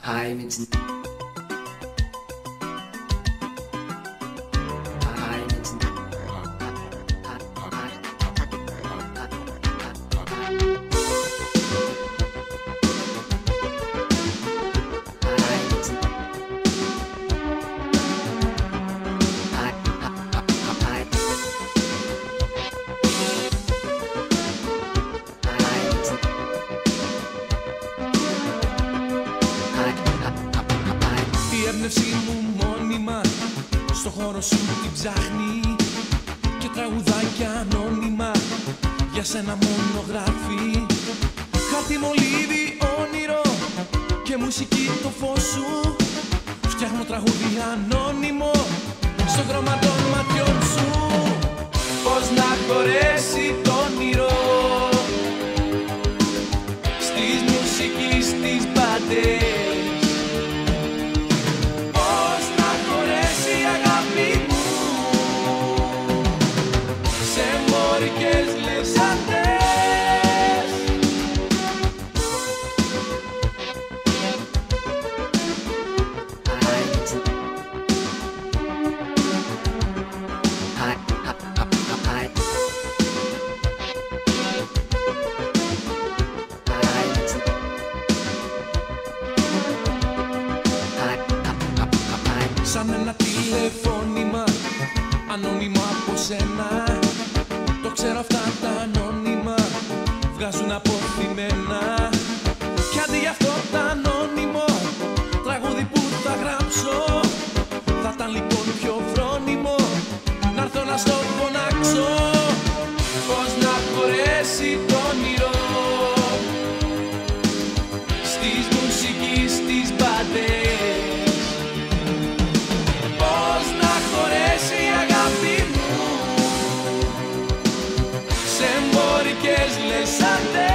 Heimat. Η έμπνευσή μου μόνιμα στο χώρο σου την ψάχνει. Και τραγουδάκια ανώνυμα για σένα μόνο γράφει. Χάρτη μολύβι όνειρο και μουσική το φως σου. Φτιάχνω τραγούδι ανώνυμο στο χρώμα των ματιών σου. Πώς να χωρέσει Σαν ένα τηλεφώνημα Ανώνυμο από σένα. Το ξέρω αυτά τα ανώνυμα. Βγάζουν αποθυμένα. Κι αντί για αυτό το ανώνυμο Τραγούδι που θα γράψω Θα ήταν λοιπόν πιο φρόνιμο. Να έρθω να στο φωνάξω que es lesante.